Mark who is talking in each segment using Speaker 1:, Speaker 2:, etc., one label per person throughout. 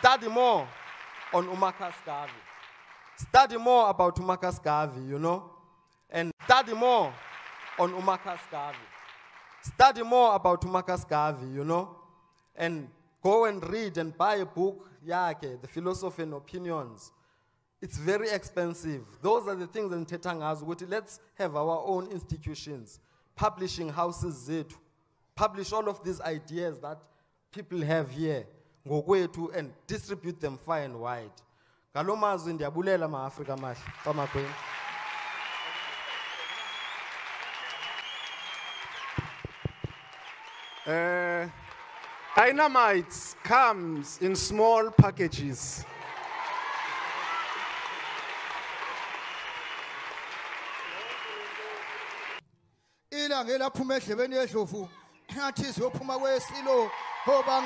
Speaker 1: Study more on UMarcus Garvey. Study more about UMarcus Garvey, you know, and study more on UMarcus Garvey. Study more about UMarcus Garvey, you know, and go and read and buy a book, yake, The Philosophy and Opinions. It's very expensive. Those are the things in Tetangas. Let's have our own institutions, publishing houses, publish all of these ideas that people have here, ngokwethu, and distribute them far and wide. Ngalo mazwi ndiyabulela ma-Afrika mahle, kwamakhweni.
Speaker 2: Uh, dynamite comes in small packages.
Speaker 3: ilanga elaphuma edlebeni yedlovu ngathi siyophuma kwesilo hoba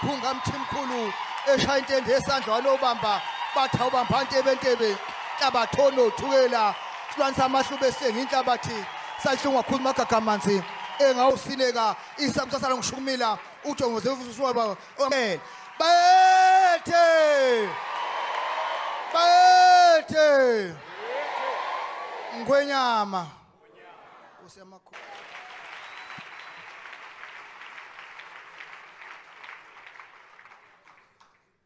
Speaker 3: phungamthimkhulu eshaya into endesandla walobamba batha ubamba ntebentebe ntabathono othukela. Silwanisa amahluba esihlenge inhlabathi sahlungu kakhulu magagamanzi engawusineka isakusasala ngishukumila ujongoze usuwaba amen bayethe! Bayethe! Ngwenyama. Kusemakhosi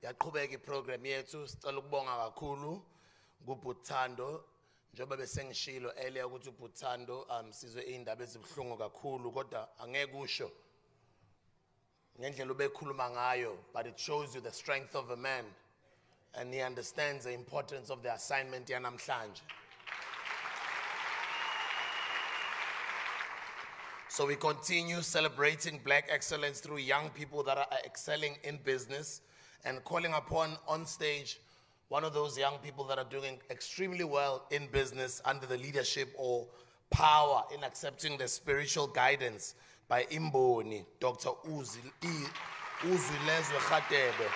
Speaker 4: yaqhubeka iprogram yethu sicela ukubonga kakhulu kuButhando njengoba besengishilo earlier ukuthi uButhando um sizwe indaba ezibuhlungu kakhulu kodwa angeke usho ngendlela obekhuluma ngayo but it shows you the strength of a man and he understands the importance of the assignment yanamhlanje. So we continue celebrating black excellence through young people that are excelling in business and calling upon on stage one of those young people that are doing extremely well in business under the leadership or power in accepting the spiritual guidance by Imboni, Dr. Uzi, Uzilezwe Khatebe.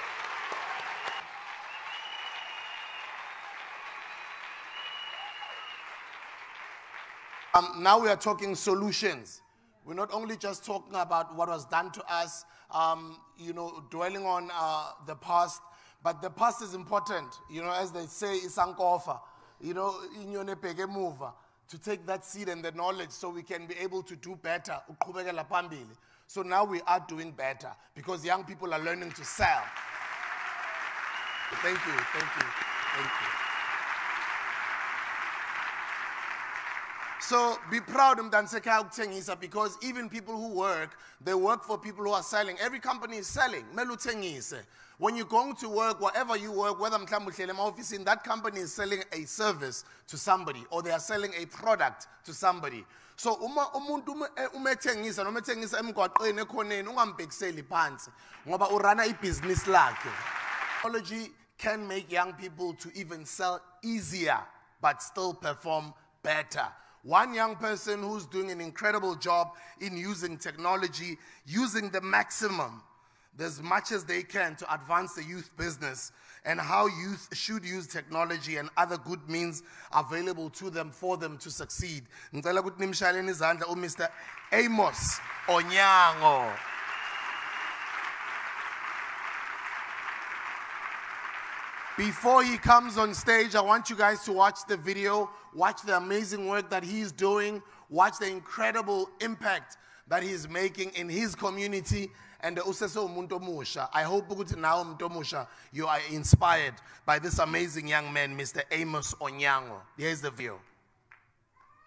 Speaker 4: Um, now we are talking solutions. We're not only just talking about what was done to us, um, you know, dwelling on uh, the past, but the past is important. You know, as they say, isankofa. You know, inyone pege mover to take that seed and the knowledge so we can be able to do better. So now we are doing better because young people are learning to sell. Thank you, thank you, thank you. So be proud mntaniseka ukuthengisa because even people who work, they work for people who are selling. Every company is selling. When you're going to work, wherever you work, whether mhlawumbe uhleli ema-ofisini, that company is selling a service to somebody or they are selling a product to somebody. So uma umuntu ume- eh, noma ethengisa emgwaqeni ekhoneni ungambhekiseli phansi ngoba urana ibhizinisi lakhe. Technology can make young people to even sell easier but still perform better. One young person who's doing an incredible job in using technology, using the maximum, as much as they can to advance the youth business and how youth should use technology and other good means available to them for them to succeed. UMr. Amos Onyango. Before he comes on stage, I want you guys to watch the video, watch the amazing work that he's doing, watch the incredible impact that he's making in his community. And usese umuntu omusha. I hope now omusha, you are inspired by this amazing young man, Mr. Amos Onyango. Here's the video.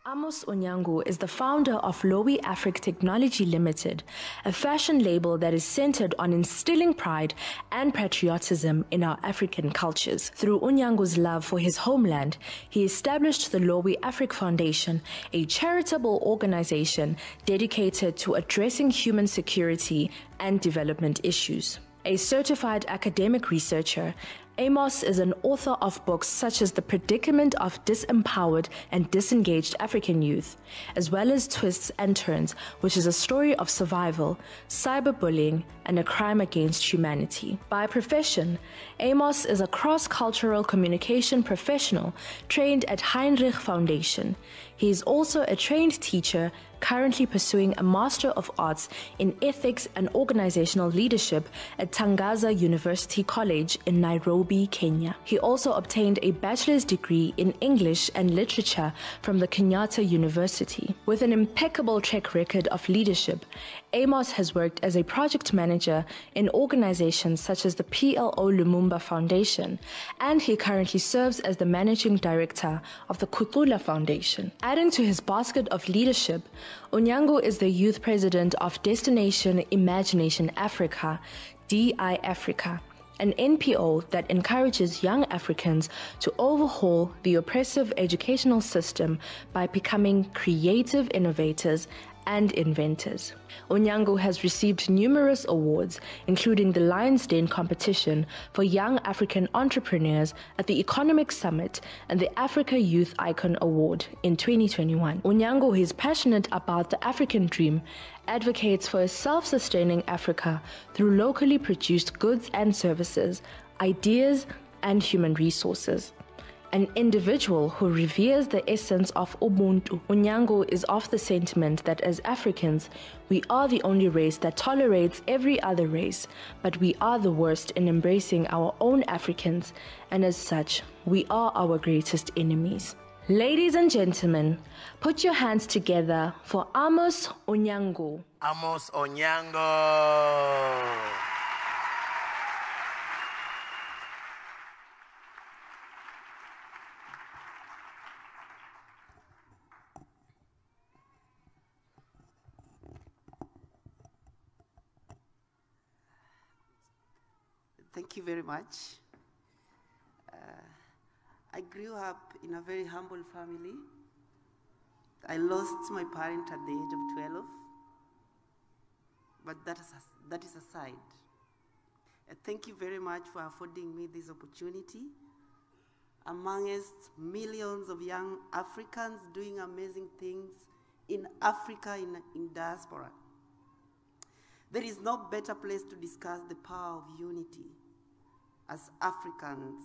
Speaker 5: Amos Onyango is the founder of Lowy Afric Technology Limited, a fashion label that is centered on instilling pride and patriotism in our African cultures. Through Onyango's love for his homeland, he established the Lowy Afric Foundation, a charitable organization dedicated to addressing human security and development issues. A certified academic researcher, Amos is an author of books such as The Predicament of Disempowered and Disengaged African Youth, as well as Twists and Turns, which is a story of survival, cyberbullying, and a crime against humanity. By profession, Amos is a cross cultural communication professional trained at Heinrich Foundation. He is also a trained teacher, currently pursuing a Master of Arts in Ethics and Organizational Leadership at Tangaza University College in Nairobi, Kenya. He also obtained a bachelor's degree in English and Literature from the Kenyatta University. With an impeccable track record of leadership, Amos has worked as a project manager in organizations such as the PLO Lumumba Foundation, and he currently serves as the managing director of the Kutula Foundation. Adding to his basket of leadership, Onyango is the youth president of Destination Imagination Africa, DI Africa, an NPO that encourages young Africans to overhaul the oppressive educational system by becoming creative innovators and inventors. Onyango has received numerous awards, including the Lions Den competition for young African entrepreneurs at the Economic Summit and the Africa Youth Icon Award in 2021. Onyango is passionate about the African dream, advocates for a self sustaining Africa through locally produced goods and services, ideas, and human resources an individual who reveres the essence of Ubuntu. Onyango is of the sentiment that as Africans, we are the only race that tolerates every other race, but we are the worst in embracing our own Africans, and as such, we are our greatest enemies. Ladies and gentlemen, put your hands together for Amos Onyango.
Speaker 4: Amos Onyango.
Speaker 6: Thank you very much. Uh, I grew up in a very humble family. I lost my parent at the age of 12, but that is, that is aside. Uh, thank you very much for affording me this opportunity amongst millions of young Africans doing amazing things in Africa, in, in diaspora. There is no better place to discuss the power of unity as Africans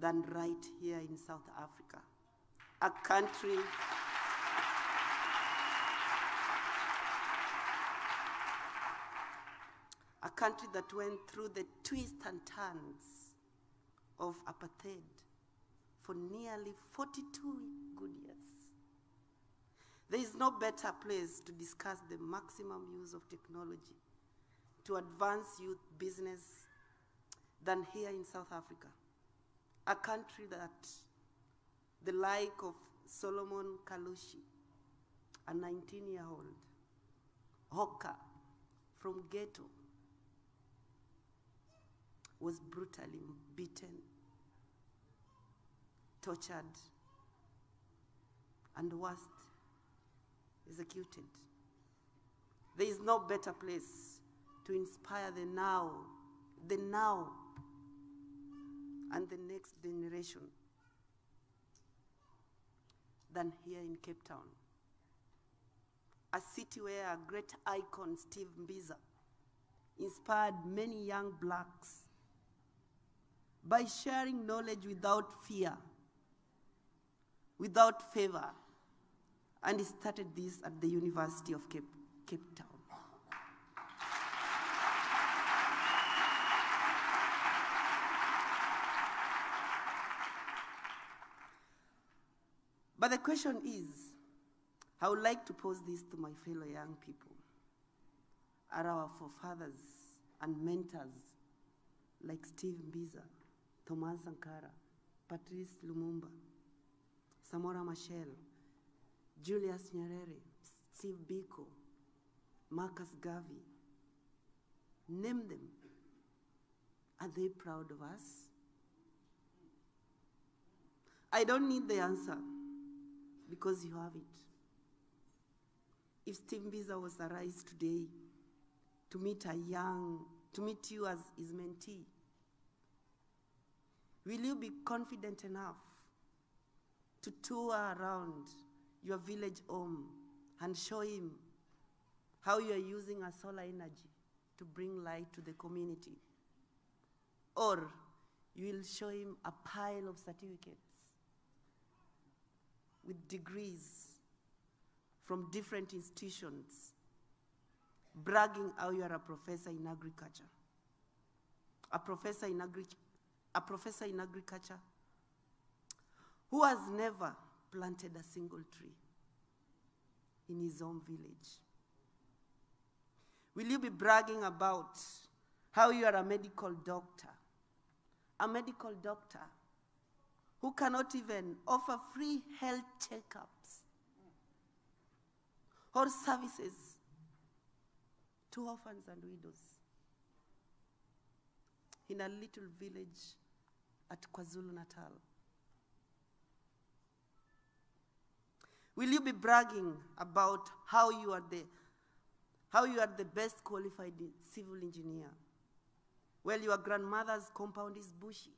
Speaker 6: than right here in South Africa, a country. A country that went through the twists and turns of apartheid for nearly 42 good years. There is no better place to discuss the maximum use of technology to advance youth business than here in South Africa. A country that the like of Solomon Kalushi, a 19 year old hawker from ghetto, was brutally beaten, tortured, and worst, executed. There is no better place to inspire the now, the now, and the next generation than here in Cape Town. A city where a great icon, Steve Mbiza, inspired many young blacks by sharing knowledge without fear, without favor, and he started this at the University of Cape, Cape Town. But the question is, I would like to pose this to my fellow young people. Are our forefathers and mentors like Steve Mbiza, Thomas Sankara, Patrice Lumumba, Samora Machel, Julius Nyerere, Steve Biko, Marcus Garvey, name them. Are they proud of us? I don't need the answer because you have it. If Steve Mbiza was arise today to meet a young, to meet you as his mentee, will you be confident enough to tour around your village home and show him how you are using a solar energy to bring light to the community? Or you will show him a pile of certificates with degrees from different institutions, bragging how you are a professor in agriculture. A professor in, agri- a professor in agriculture who has never planted a single tree in his own village. Will you be bragging about how you are a medical doctor? A medical doctor who cannot even offer free health checkups or services to orphans and widows in a little village at KwaZulu Natal. Will you be bragging about how you are the how you are the best qualified civil engineer? Well, your grandmother's compound is bushy.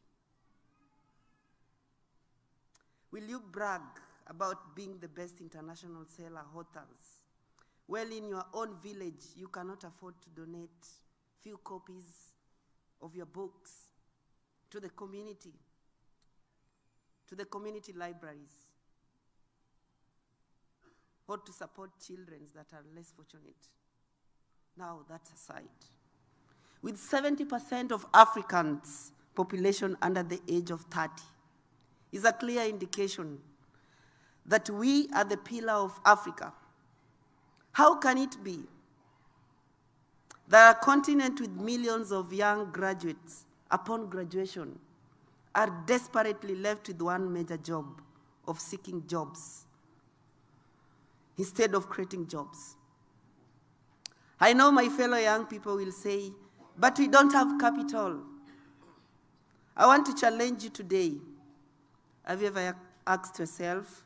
Speaker 6: Will you brag about being the best international seller hotels? Well, in your own village, you cannot afford to donate few copies of your books to the community, to the community libraries, or to support children that are less fortunate. Now, that's aside. With 70% of Africans' population under the age of 30, is a clear indication that we are the pillar of Africa. How can it be that a continent with millions of young graduates upon graduation are desperately left with one major job of seeking jobs instead of creating jobs? I know my fellow young people will say, but we don't have capital. I want to challenge you today. Have you ever asked yourself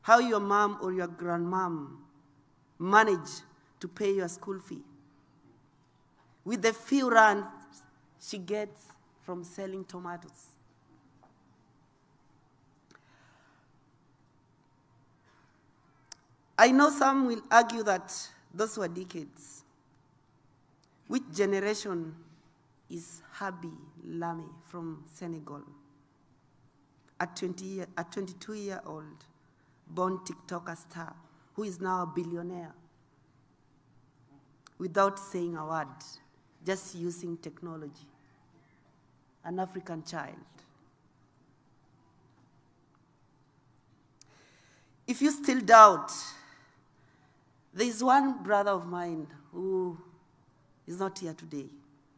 Speaker 6: how your mom or your grandmom managed to pay your school fee? With the few rands she gets from selling tomatoes. I know some will argue that those were decades. Which generation is Khaby Lame from Senegal? A, 20 year, a 22 year old born TikToker star who is now a billionaire without saying a word, just using technology. An African child. If you still doubt, there is one brother of mine who is not here today.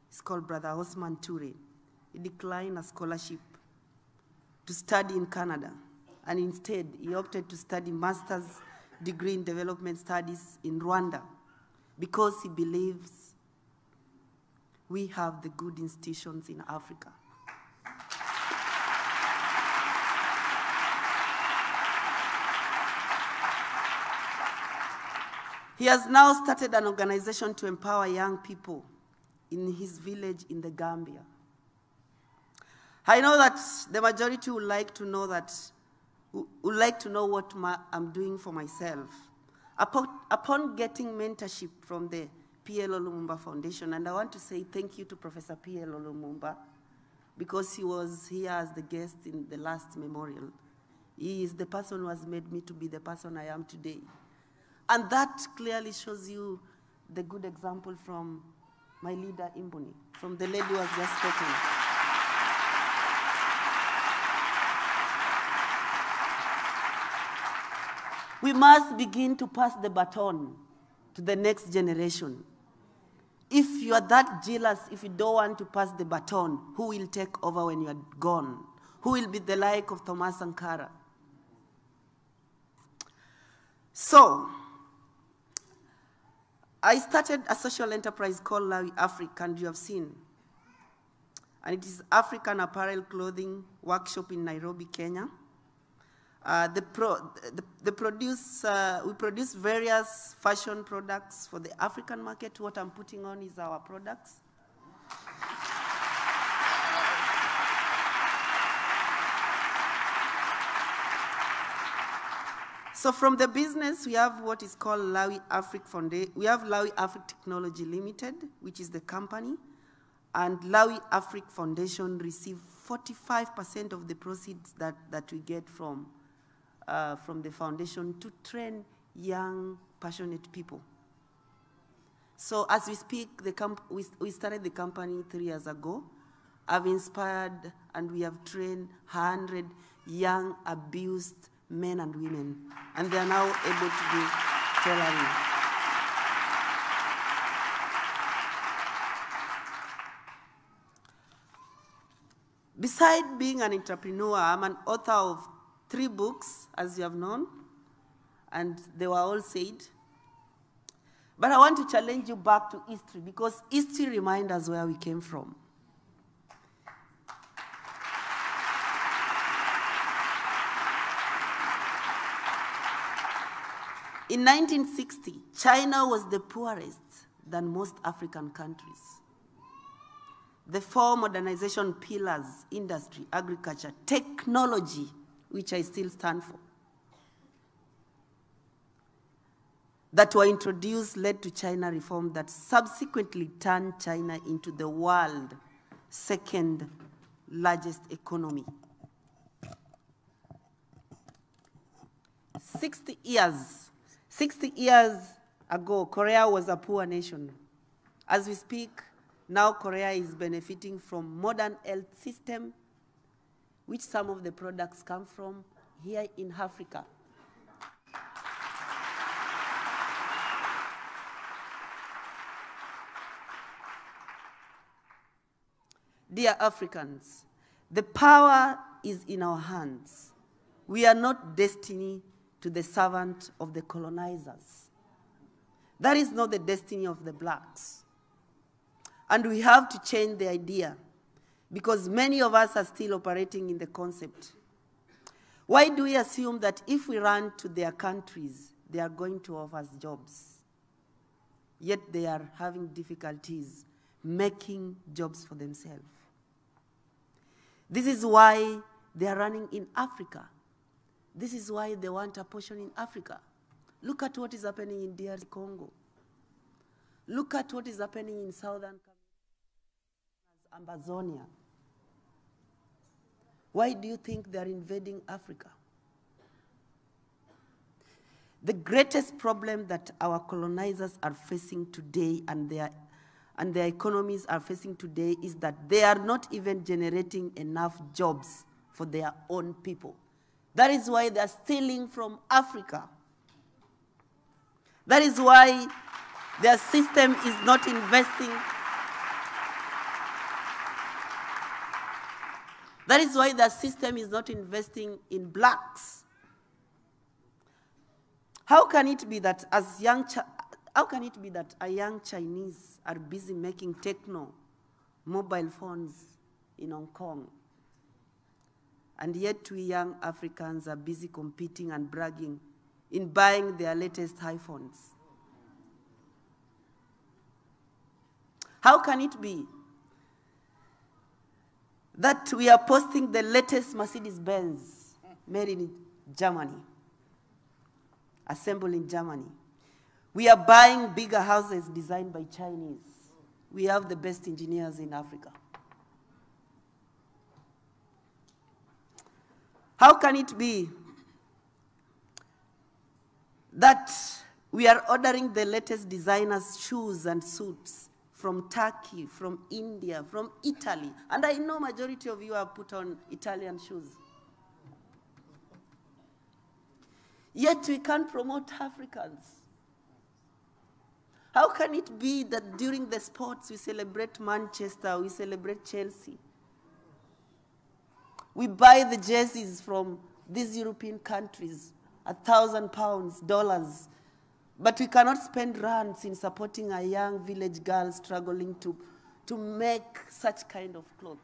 Speaker 6: He's called Brother Osman Ture. He declined a scholarship to study in Canada, and instead he opted to study master's degree in development studies in Rwanda because he believes we have the good institutions in Africa. He has now started an organization to empower young people in his village in the Gambia. I know that the majority would like to know that, would like to know what my, I'm doing for myself. Upon, upon getting mentorship from the P.L. Lumumba Foundation, and I want to say thank you to Professor P.L. Lumumba because he was here as the guest in the last memorial. He is the person who has made me to be the person I am today. And that clearly shows you the good example from my leader, Imboni, from the lady who has just spoken. We must begin to pass the baton to the next generation. If you are that jealous, if you don't want to pass the baton, who will take over when you are gone? Who will be the like of Thomas Sankara? So, I started a social enterprise called Lawi Africa, and you have seen. And it is African apparel clothing workshop in Nairobi, Kenya. Uh, the pro, the, the produce, uh, we produce various fashion products for the African market. What I'm putting on is our products. So from the business, we have what is called Lawi Afric Foundation. We have Lawi Afric Technology Limited, which is the company, and Lawi Afric Foundation receive 45% of the proceeds that, that we get from, uh, from the foundation to train young, passionate people. So as we speak, the comp- we, we started the company three years ago. I've inspired and we have trained 100 young, abused men and women, and they are now able to do tailoring. Beside being an entrepreneur, I'm an author of three books, as you have known, and they were all said. But I want to challenge you back to history because history reminds us where we came from. In 1960, China was the poorest than most African countries. The four modernization pillars industry, agriculture, technology, which I still stand for, that were introduced led to China reform that subsequently turned China into the world's second largest economy. 60 years, 60 years ago, Korea was a poor nation. As we speak, now Korea is benefiting from modern health system, which some of the products come from here in Africa. Dear Africans, the power is in our hands. We are not destiny to the servant of the colonizers. That is not the destiny of the blacks. And we have to change the idea because many of us are still operating in the concept. Why do we assume that if we run to their countries, they are going to offer us jobs? Yet they are having difficulties making jobs for themselves. This is why they are running in Africa. This is why they want a portion in Africa. Look at what is happening in DRC Congo. Look at what is happening in southern Amazonia. Why do you think they are invading Africa? The greatest problem that our colonizers are facing today and their, and their economies are facing today is that they are not even generating enough jobs for their own people. That is why they are stealing from Africa. That is why their system is not investing. That is why the system is not investing in blacks. How can it be that as young how can it be that a young Chinese are busy making Tecno mobile phones in Hong Kong? And yet we young Africans are busy competing and bragging in buying their latest iPhones. How can it be that we are posting the latest Mercedes Benz made in Germany, assembled in Germany? We are buying bigger houses designed by Chinese. We have the best engineers in Africa. How can it be that we are ordering the latest designers' shoes and suits from Turkey, from India, from Italy? And I know majority of you have put on Italian shoes. Yet we can't promote Africans. How can it be that during the sports we celebrate Manchester, we celebrate Chelsea? We buy the jerseys from these European countries, a thousand pounds, dollars, but we cannot spend rands in supporting a young village girl struggling to, to make such kind of clothes.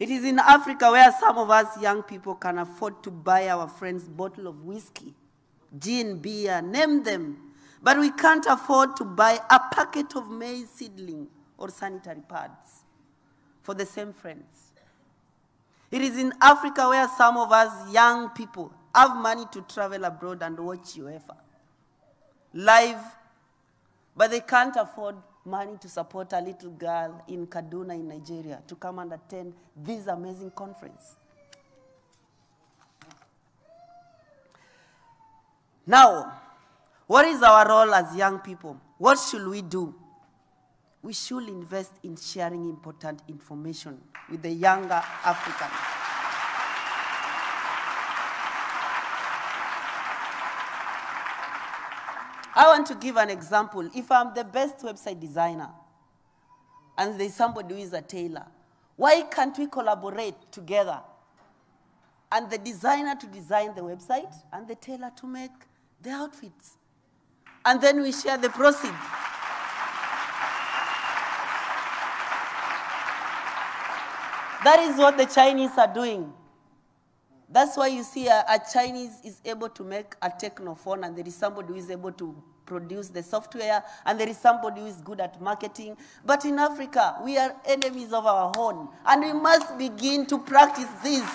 Speaker 6: It is in Africa where some of us young people can afford to buy our friends bottle of whiskey, gin, beer, name them. But we can't afford to buy a packet of maize seedling or sanitary pads for the same friends. It is in Africa where some of us young people have money to travel abroad and watch UEFA live, but they can't afford money to support a little girl in Kaduna in Nigeria to come and attend this amazing conference. Now, what is our role as young people? What should we do? We should invest in sharing important information with the younger Africans. I want to give an example. If I'm the best website designer and there's somebody who is a tailor, why can't we collaborate together? And the designer to design the website and the tailor to make the outfits. And then we share the proceeds. That is what the Chinese are doing. That's why you see a, a Chinese is able to make a technophone and there is somebody who is able to produce the software and there is somebody who is good at marketing. But in Africa, we are enemies of our own and we must begin to practice this.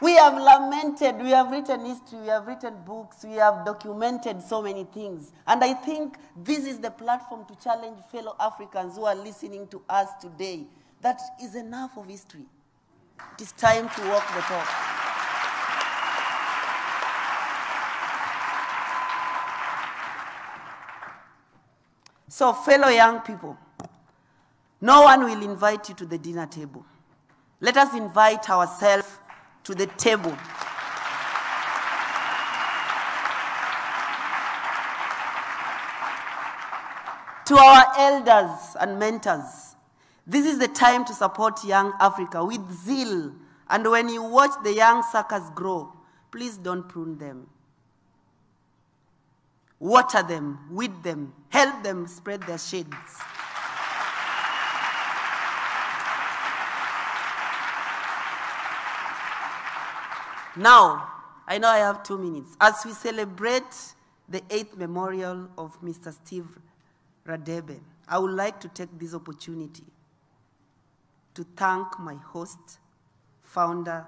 Speaker 6: We have lamented, we have written history, we have written books, we have documented so many things. And I think this is the platform to challenge fellow Africans who are listening to us today. That is enough of history. It is time to walk the talk. So, fellow young people, no one will invite you to the dinner table. Let us invite ourselves to the table. To our elders and mentors, this is the time to support young Africa with zeal. And when you watch the young suckers grow, please don't prune them. Water them, weed them, help them spread their shades. Now, I know I have two minutes. As we celebrate the eighth memorial of Mr. Steve Radebe, I would like to take this opportunity to thank my host, founder,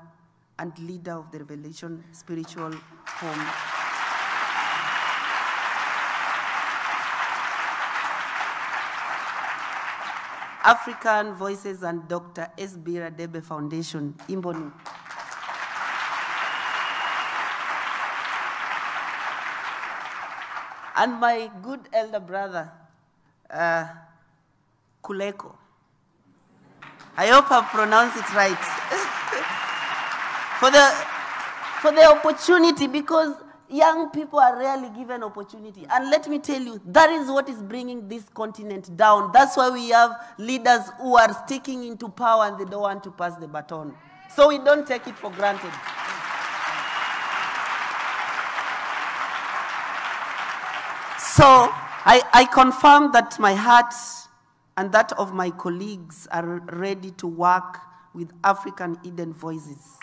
Speaker 6: and leader of the Revelation Spiritual Home. African Voices and Dr. S.B. Radebe Foundation, Imboni. And my good elder brother, uh, Kuleko. I hope I've pronounced it right. for, the, for the opportunity, because young people are rarely given opportunity. And let me tell you, that is what is bringing this continent down. That's why we have leaders who are sticking into power and they don't want to pass the baton. So we don't take it for granted. So I, I confirm that my heart and that of my colleagues are ready to work with African Eden Voices.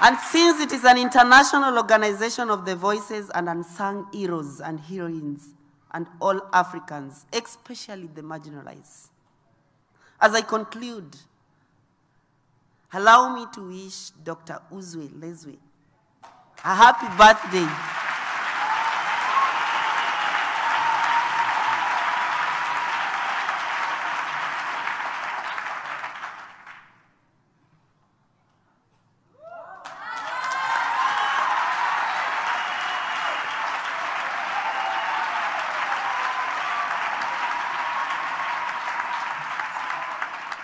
Speaker 6: And since it is an international organization of the voices and unsung heroes and heroines and all Africans, especially the marginalized, as I conclude, allow me to wish Dr. Uzwe Leswe a happy birthday.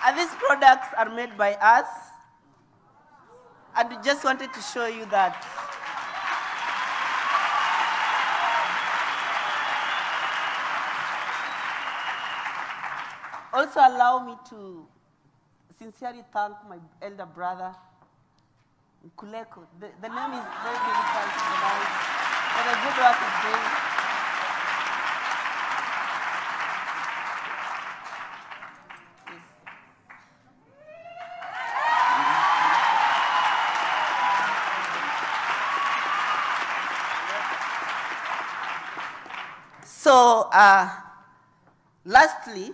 Speaker 6: And these products are made by us. And we just wanted to show you that. Also, allow me to sincerely thank my elder brother, Kuleko. The, the name is very difficult to pronounce, but the good work is doing. So uh, lastly,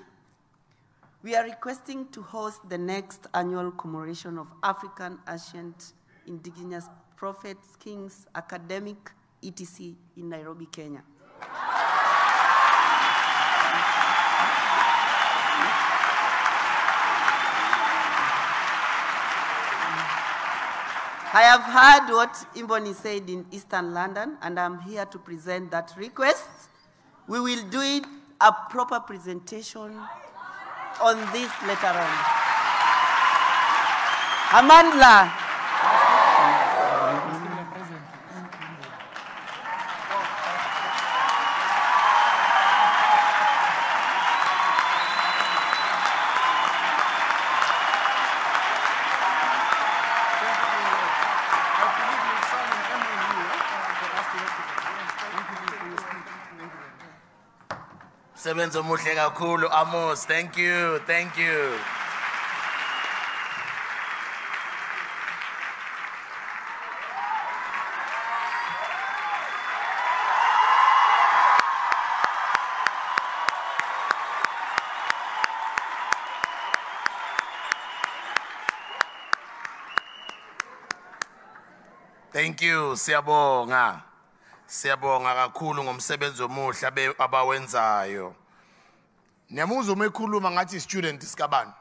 Speaker 6: we are requesting to host the next annual commemoration of African ancient indigenous prophets, kings, academic, etc. in Nairobi, Kenya. I have heard what Imboni said in Eastern London, and I'm here to present that request. We will do it a proper presentation on this later on. Amandla,
Speaker 4: Sebenzo muhle kakhulu Amos. Thank you. Thank you. Thank you, siyabonga. Siyabonga kakhulu ngomsebenzi omuhle abawenzayo. Niyamuzwa uma ekhuluma ngathi student sikabani?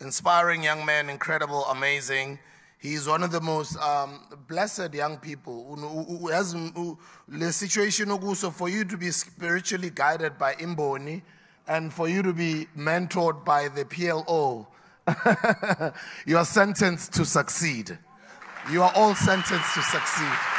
Speaker 4: Inspiring young man, incredible, amazing. He's one of the most um, blessed young people. who- has The situation for you to be spiritually guided by Imboni and for you to be mentored by the PLO, you are sentenced to succeed. You are all sentenced to succeed.